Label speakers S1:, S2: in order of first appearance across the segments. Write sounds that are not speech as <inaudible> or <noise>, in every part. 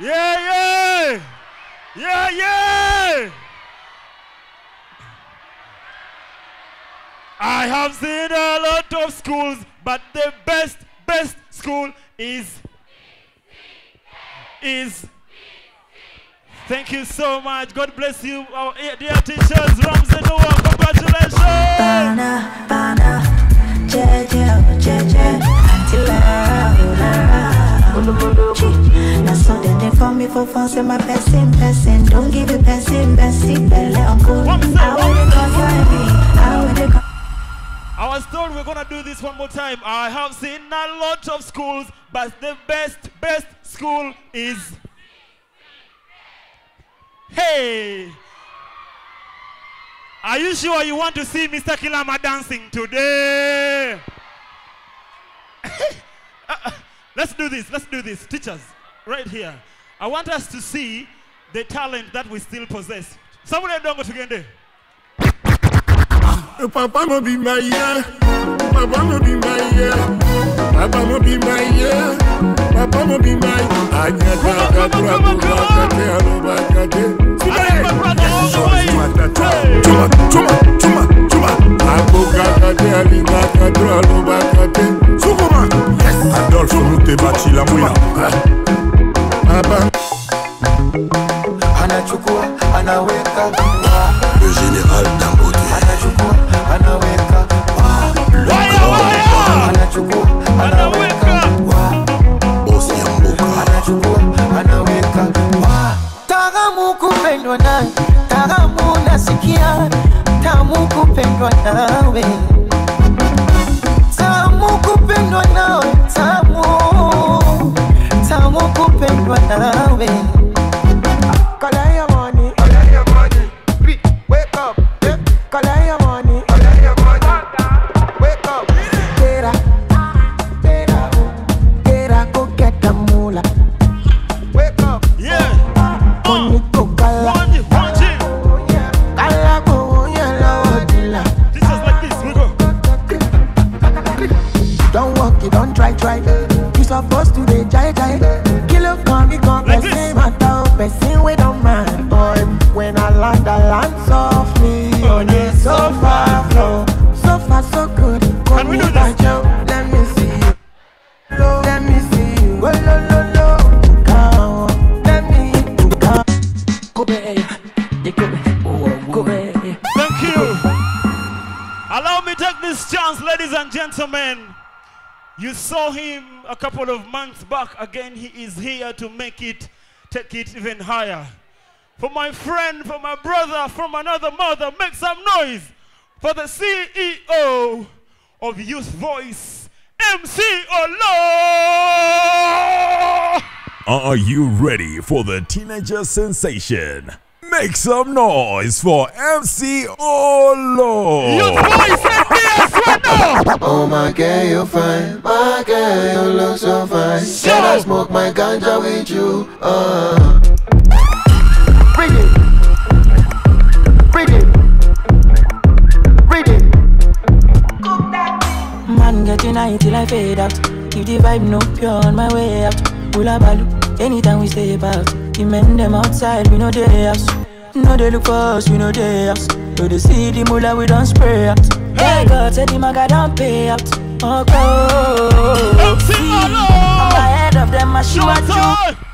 S1: Yeah, yeah. Yeah, yeah. I have seen a lot of schools, but the best, best school is. Is. Thank you so much. God bless you, our eh, dear teachers. Ramsey Noah, congratulations.
S2: Now so then they call me for fun, say my person. Don't give person, call you they call
S1: I was told we're gonna do this one more time. I have seen a lot of schools, but the best, best school is. Hey! Are you sure you want to see Mr. Kilama dancing today? <laughs> Uh, uh. Uh, uh, let's do this, let's do this. Teachers, right here. I want us to see the talent that we still possess. Somebody don't go together.
S3: Papa mo be my year. Papa mo be my year. Papa mo be my year. Papa mo be my Anya ta ta tra tu ta ta te alo ba ka te. Chuma chuma chuma chuma. Ako ka ka te ali na ka Yes. Adolphe Mutebati la mwina. Papa.
S4: anachukua anaweka
S3: Le général Dangote.
S4: anachukua anaweka anachukua anaweka anachukua anaweka
S5: Taramu kupendwa nawe, taramu nasikia, tamu kupendwa nawe,
S1: saw him a couple of months back. Again, he is here to make it, take it even higher. For my friend, for my brother, from another mother, make some noise for the CEO of Youth Voice, MC Olo.
S6: Are you ready for the teenager sensation? Make some noise for MC Olo.
S1: Youth Voice, NBS right now.
S4: Oh my girl, you're fine. My girl, you look so fine. Can I smoke my ganja with you? Uh. Bring it. Bring it. Bring it.
S5: Man getting high till I fade out. Keep the vibe no pure on my way out. Hula balu, anytime we stay about. The men them outside, we know they house. No they look for us, we know they house. No they see the mula, we don't spray out. Hey God, said the maga don't pay out. Oh, oh, oh. God, see, I'm ahead of them, I shoot at you.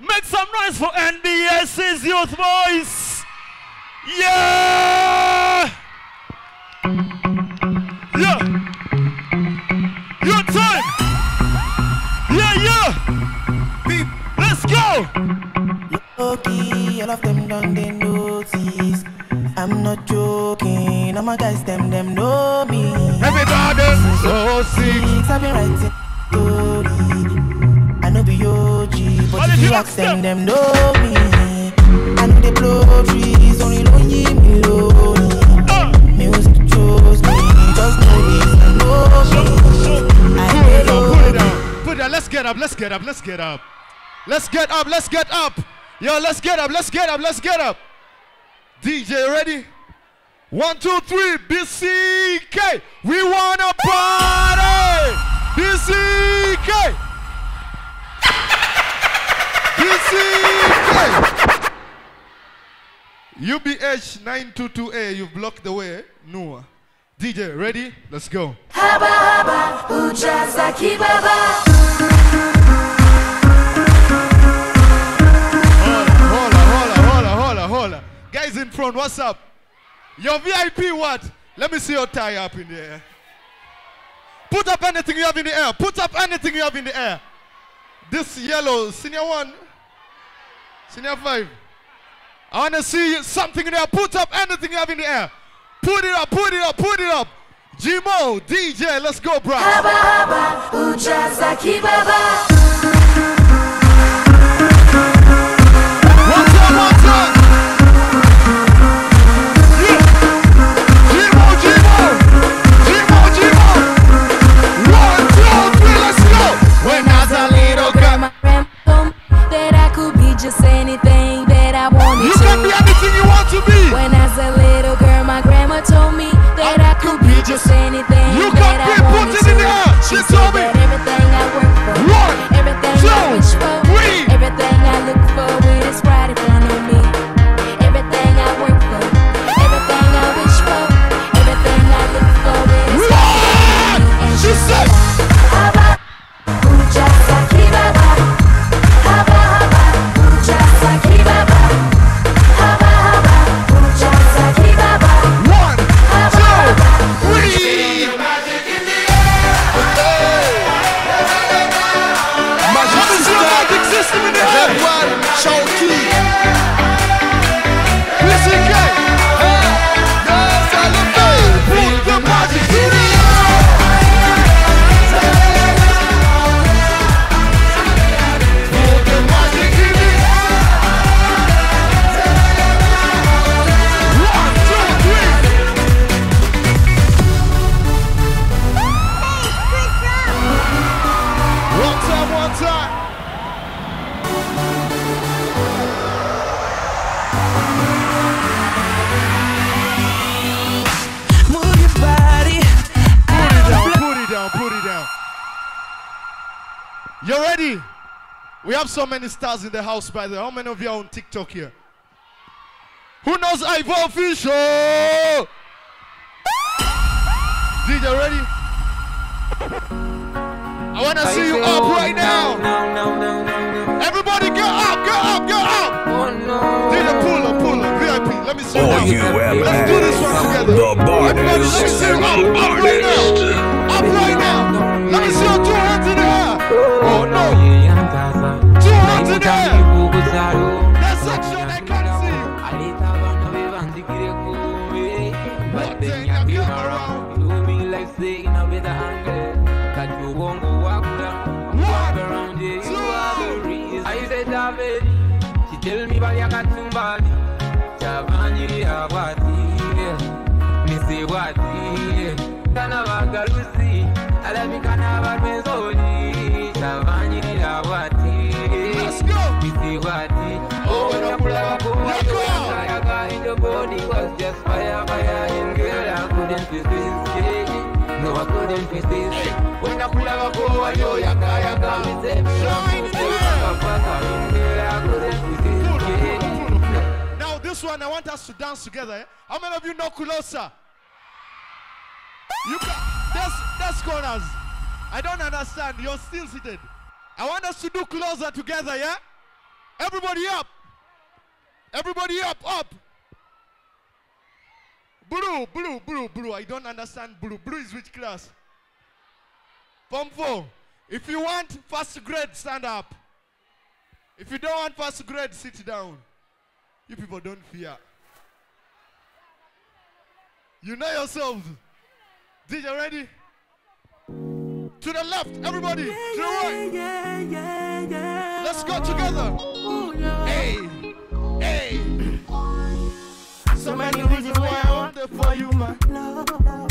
S1: Make some noise for NBS's Youth Voice. Yeah! Yeah!
S4: All of them done they notice. I'm not joking. All my guys, them, them know me.
S3: Everybody, so oh, sick.
S4: I've been writing story. I know be OG, but if you ask them, them know me. I know they blow trees, only lonely me lonely. Uh. Music chose me, just know this, know me. I know
S1: put it down. Put it down. Let's get up, let's get up, let's get up. Let's get up, let's get up. Yo, let's get up, let's get up, let's get up. DJ, ready? One, two, three, BCK. We wanna party. BCK. BCK. UBH922A, you've blocked the way. Noah. DJ, ready? Let's go.
S7: Haba, haba,
S1: Guys in front, what's up? Your VIP what? Let me see your tie up in the air. Put up anything you have in the air. Put up anything you have in the air. This yellow, senior one, senior five. I want to see something in there. Put up anything you have in the air. Put it up, put it up, put it up. Gmo, DJ, let's go, bro.
S7: Haba haba,
S1: You can be, put it in the air.
S7: She
S1: told me. Have so many stars in the house, by the way. How many of you are on TikTok here? Who knows Ivo Official? DJ, ready? I want to see you up right now.
S5: No, no, no, no, no.
S1: Everybody get up, get up, get up.
S5: Oh no.
S1: DJ, pull up, pull up. VIP, let me see you
S3: Oh, you have
S1: Let's do this one together.
S3: the
S1: Everybody, let me see you up, up right now. Up right now. Let me see your two hands in the air. Oh, Oh no. Two hands in the air. That section I can't see. One thing I come around.
S8: She tell me.
S1: Now this one, I want us to dance together. eh? How many of you know Kulosa? You can, there's, there's corners. I don't understand. You're still seated. I want us to do closer together, yeah? Everybody up. Everybody up, up. Blue, blue, blue, blue. I don't understand blue. Blue is which class? Form four. If you want first grade, stand up. If you don't want first grade, sit down. You people don't fear. You know yourselves. DJ, ready? To the left, everybody. to the right. Let's go together. Oh, hey, hey. So many reasons why I want it for you, man.
S4: Now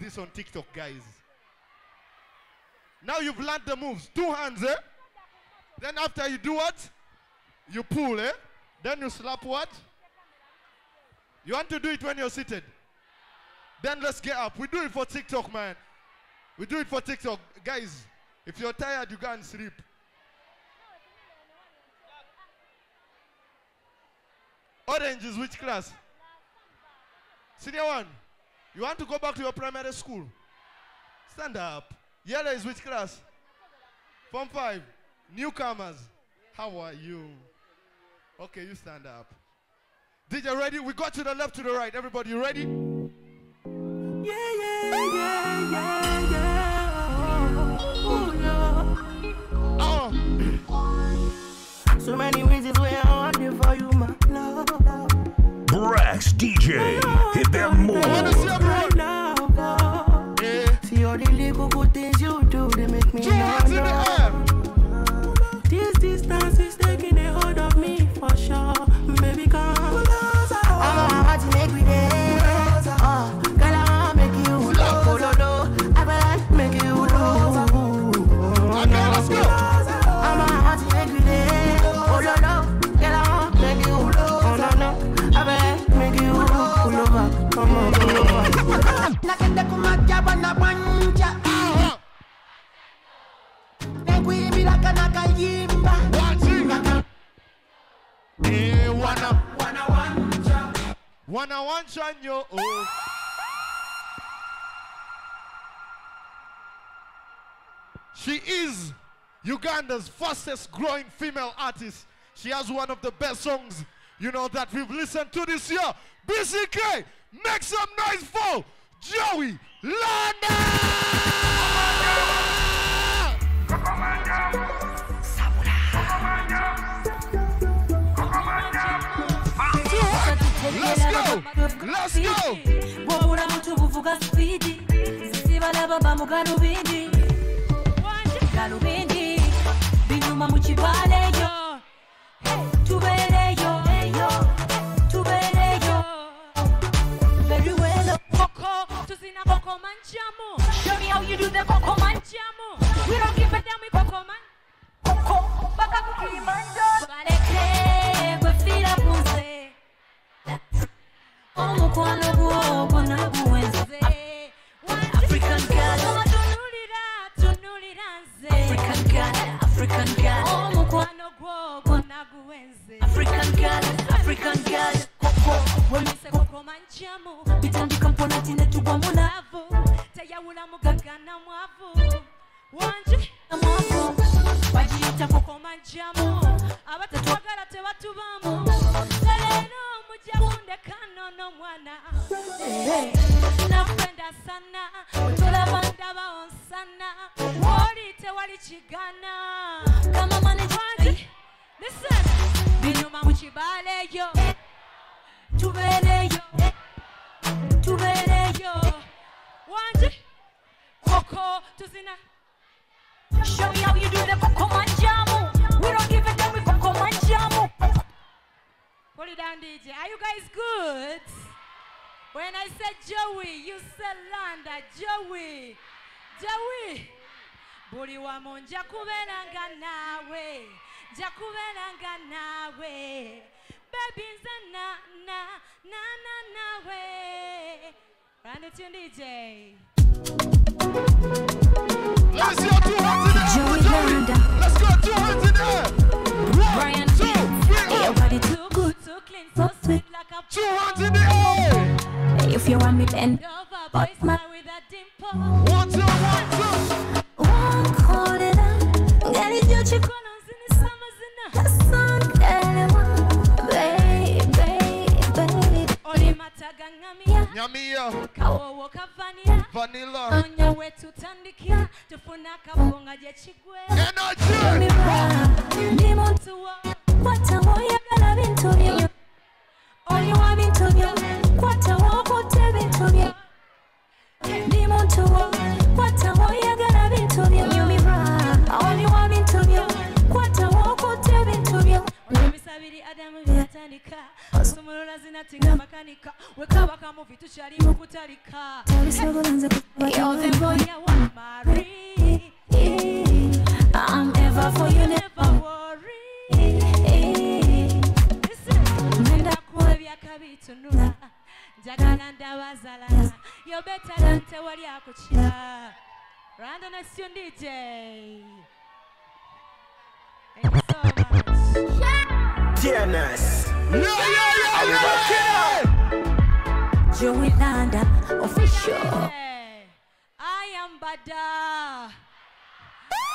S4: this
S1: on TikTok, guys. Now you've learned the moves. Two hands, eh? Then after you do what? You pull, eh? Then you slap what? You want to do it when you're seated? Then let's get up. We do it for TikTok, man. We do it for TikTok. Guys, if you're tired, you go and sleep. Orange is which class? Senior one. You want to go back to your primary school? Stand up. Yellow is which class? Form 5. Newcomers. How are you? Okay, you stand up. DJ ready? We got to the left to the right. Everybody, you ready?
S4: Yeah, yeah, yeah, yeah, yeah. Oh, yeah.
S1: Oh.
S4: So many reasons why I want it for you, my love.
S3: Brax DJ, hit that more.
S4: The good things you do, they make me know.
S1: She is Uganda's fastest growing female artist. She has one of the best songs, you know, that we've listened to this year. BCK, make some noise for Joey Landa! Let's go!
S9: bwobula muntu buvuga sipiidi sibalaba bamu galubindi galubindi. Binyuma mu kibaleeyo tubeereyo tubeereyo beriwelo koko tuzina koko manjamu show me how you do the koko manjamu we don't give a damn we koko man koko baka ku naguwenze african girl. Tunulira nze. African girl african girl. Omukwano gwogwo naguwenze african girl african girl. Koko wemise koko manjamu. Bitandika mponati netugwa munavu teyawula mugaga mwavu. Wanje mwavu bagiyita koko manjamu abatatwagala tebatubamu leero mujja kundeka nono mwana. Nakwenda sana. Tolaba ndabawo nsana woli tewali kigana. Listen. Binyuma mu kibaleeyo tubeereyo tubeereyo wangi koko tuzina Are you guys good? When I said Joey, you said Landa. Joey. Joey. buli wamu nja kubeeranga naawe nja kubeeranga naawe bebi nze na na na na naawe Run it to DJ. If you want me, But
S7: boy,
S9: my-
S7: with a dimple.
S1: One, two, one, Nyamia,
S7: Kawowo
S1: vanilla,
S7: Onye wetu. Tufuna kabonga gye kigwe.
S1: energy.
S9: Ndi muntu
S7: Tuwo.
S9: kwatawo oyagala bintu byo. Oli wa bintu byo. Kwatawo okutte ebintu byo. Ndi muntu wo kwatawo oyagala bintu byo. Oli wa bintu byo. Kwatawo okutte ebintu byo.
S7: Olumisa Adamu byatandika. Osumulula zina
S9: nati nga makanika
S7: You're the boy
S9: Yeah, one Marie.
S7: I'm ever for you, never
S9: worry. Ngenda kuwa byakabitunula njagala ndabazalala yo better than tewali akukira randa tune dj Thank you so much.
S10: Dearness.
S7: Joey Landa, official.
S9: Hey, I am Bada.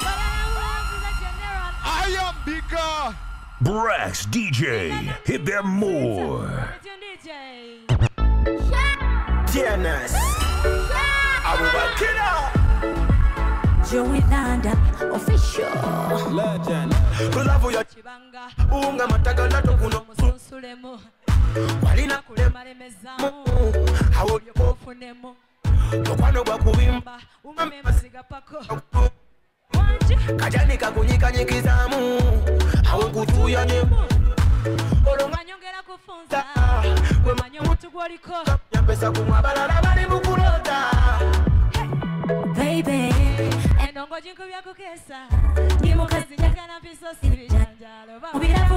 S9: But I am the.
S1: I am bigger.
S3: Brax DJ, hit them more.
S9: Tune
S7: Joey Landa, official.
S10: Legend. Tulavu ya
S9: Chibanga.
S10: unga matagala tokuno.
S9: Musunsulemu.
S10: Walina
S9: Kulemalemezamu.
S10: Hawulye
S9: Ofunemu.
S10: mukwano gwa kubimba.
S9: Umame masiga pako.
S10: Kajani kakunyikanyikizaamu. Awukutuya nyemu.
S9: Manyongera kufunza. Omuntu gwoliko.
S10: Yapesa kumwa balala bali mu kulota.
S7: Baby.
S9: Endongo jinkubya kukesa. Ndi mukazi njagala mpiso si bijanjalo.
S7: Mu biravu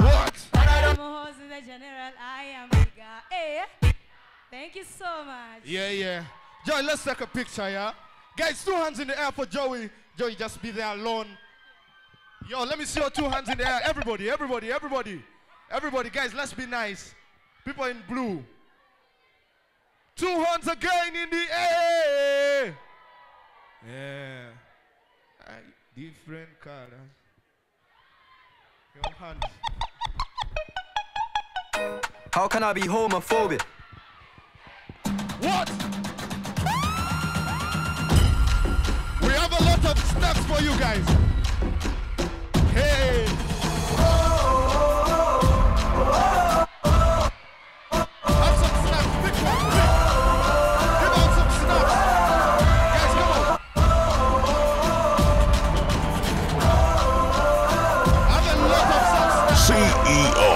S1: What?
S9: Mohozi the general. I am bigger. Hey. Thank you so much.
S1: Yeah, yeah. Joey, let's take a picture, yeah? Guys, two hands in the air for Joey. Joey, just be there alone. Yo, let me see your two hands in the air. Everybody, everybody, everybody. Everybody, guys, let's be nice. People in blue. Two hands again in the air. Yeah. Aye, different colors. Your hands.
S11: How can I be homophobic?
S1: What? We have a lot of steps for you guys.
S3: CEO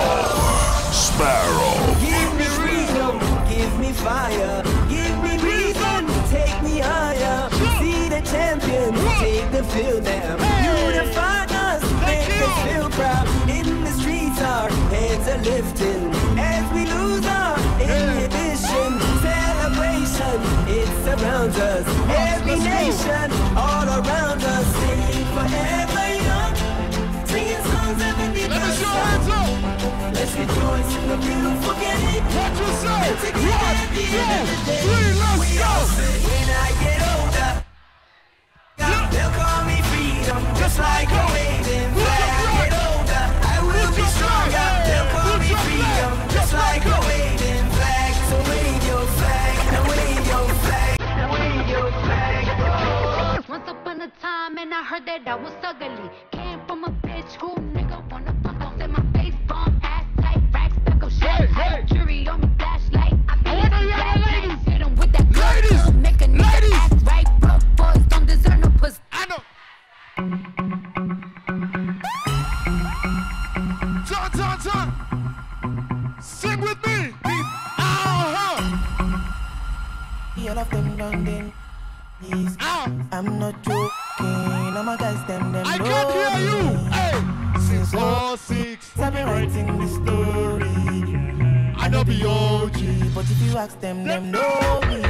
S3: Sparrow.
S10: Give me freedom, give me fire, lifting as we lose our inhibition. Celebration, it surrounds us. Every nation, all around us, singing forever young, singing songs that
S1: Let me see your hands up.
S10: Let's rejoice in the beautiful game.
S1: What you say? One, two,
S10: end of the day,
S1: three, Sing with me. Uh-huh.
S4: All of them down then. Yes. I'm not joking. I'm a guys them them
S1: I
S4: know
S1: can't hear you. Hey.
S4: Since
S1: six.
S4: I've been writing the story.
S1: I know be OG.
S4: But if you ask them, them no me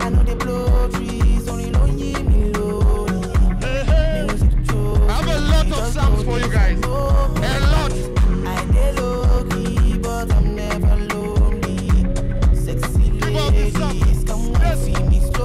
S4: I know me. lot of songs for you guys. A lot.